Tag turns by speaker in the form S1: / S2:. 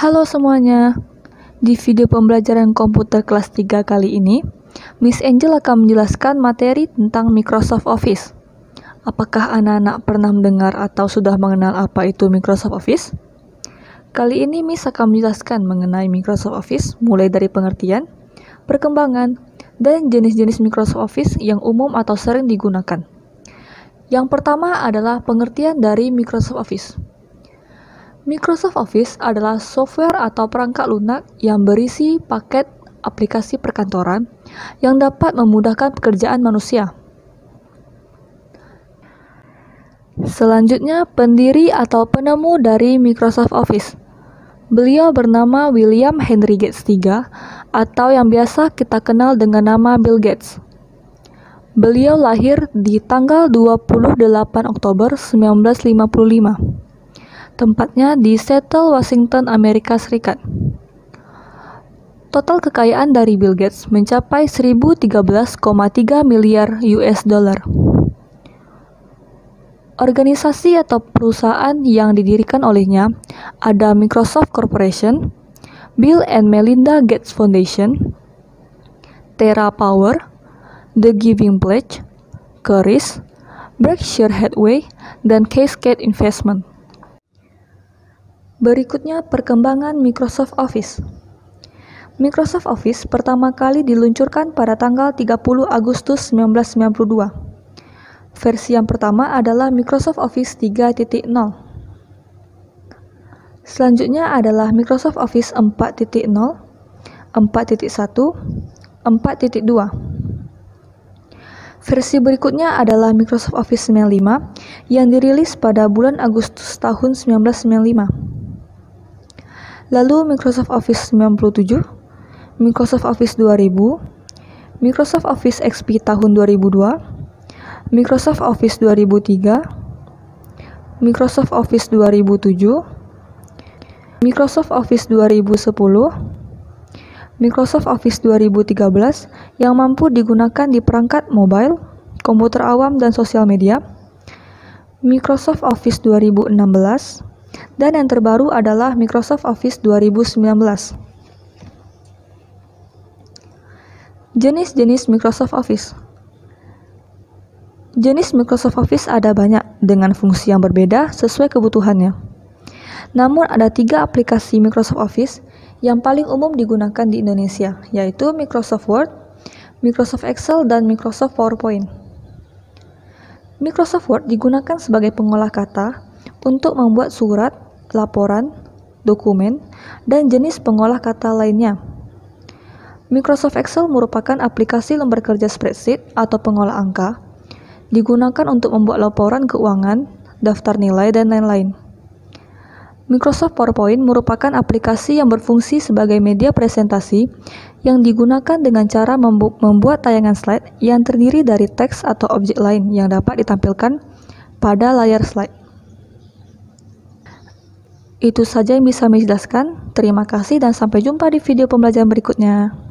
S1: Halo semuanya. Di video pembelajaran komputer kelas 3 kali ini, Miss Angel akan menjelaskan materi tentang Microsoft Office. Apakah anak-anak pernah mendengar atau sudah mengenal apa itu Microsoft Office? Kali ini Miss akan menjelaskan mengenai Microsoft Office mulai dari pengertian, perkembangan, dan jenis-jenis Microsoft Office yang umum atau sering digunakan. Yang pertama adalah pengertian dari Microsoft Office. Microsoft Office adalah software atau perangkat lunak yang berisi paket aplikasi perkantoran yang dapat memudahkan pekerjaan manusia. Selanjutnya, pendiri atau penemu dari Microsoft Office. Beliau bernama William Henry Gates III atau yang biasa kita kenal dengan nama Bill Gates. Beliau lahir di tanggal 28 Oktober 1955 Tempatnya di Seattle, Washington, Amerika Serikat. Total kekayaan dari Bill Gates mencapai 1013,3 miliar US dollar. Organisasi atau perusahaan yang didirikan olehnya ada Microsoft Corporation, Bill and Melinda Gates Foundation, Terra Power, The Giving Pledge, Keris, Berkshire Hathaway, dan Cascade Investment. Berikutnya perkembangan Microsoft Office. Microsoft Office pertama kali diluncurkan pada tanggal 30 Agustus 1992. Versi yang pertama adalah Microsoft Office 3.0. Selanjutnya adalah Microsoft Office 4.0, 4.1, 4.2. Versi berikutnya adalah Microsoft Office 95 yang dirilis pada bulan Agustus tahun 1995 lalu Microsoft Office 97, Microsoft Office 2000, Microsoft Office XP tahun 2002, Microsoft Office 2003, Microsoft Office 2007, Microsoft Office 2010, Microsoft Office 2013 yang mampu digunakan di perangkat mobile, komputer awam, dan sosial media, Microsoft Office 2016, dan yang terbaru adalah Microsoft Office 2019. Jenis-jenis Microsoft Office Jenis Microsoft Office ada banyak dengan fungsi yang berbeda sesuai kebutuhannya. Namun ada tiga aplikasi Microsoft Office yang paling umum digunakan di Indonesia, yaitu Microsoft Word, Microsoft Excel, dan Microsoft PowerPoint. Microsoft Word digunakan sebagai pengolah kata untuk membuat surat, laporan, dokumen, dan jenis pengolah kata lainnya. Microsoft Excel merupakan aplikasi lembar kerja spreadsheet atau pengolah angka, digunakan untuk membuat laporan keuangan, daftar nilai, dan lain-lain. Microsoft PowerPoint merupakan aplikasi yang berfungsi sebagai media presentasi yang digunakan dengan cara membu membuat tayangan slide yang terdiri dari teks atau objek lain yang dapat ditampilkan pada layar slide. Itu saja yang bisa saya jelaskan. Terima kasih dan sampai jumpa di video pembelajaran berikutnya.